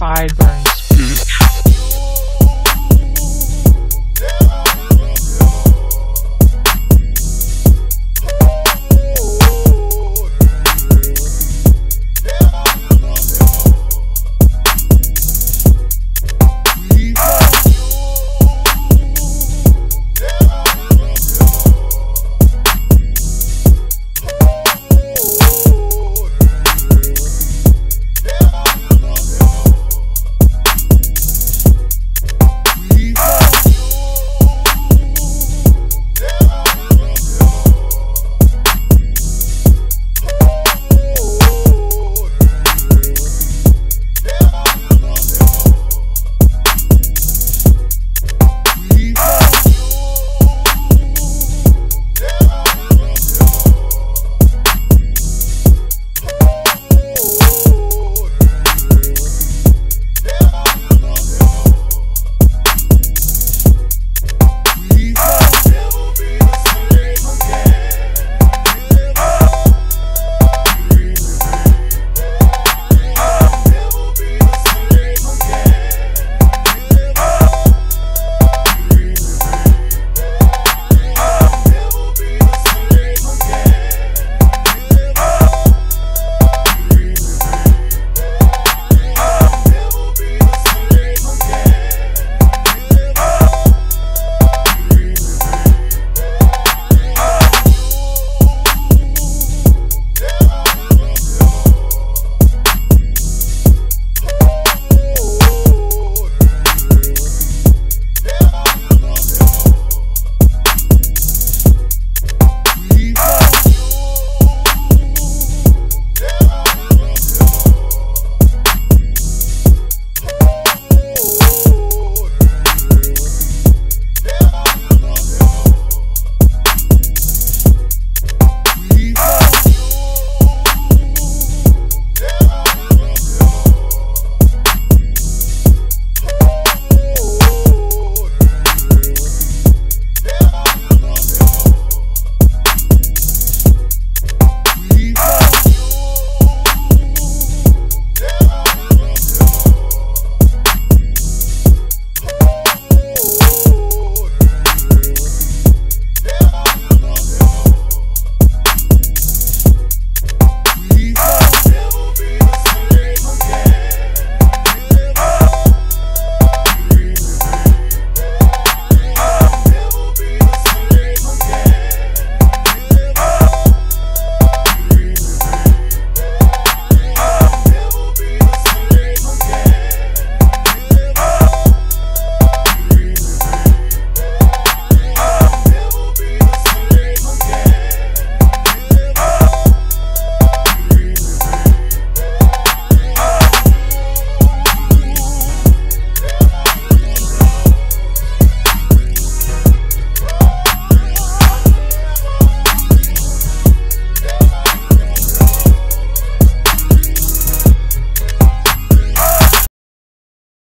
sideburns.